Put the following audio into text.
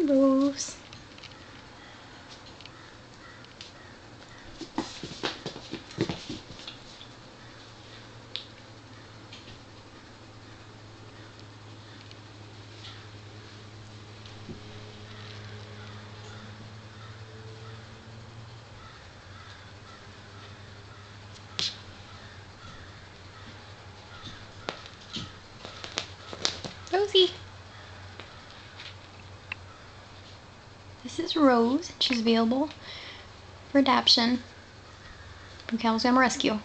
rainbows. Rosie. This is Rose. She's available for adoption from Calvary Rescue.